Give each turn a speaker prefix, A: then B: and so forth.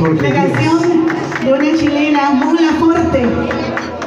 A: La canción de una chilena, Mula Forte.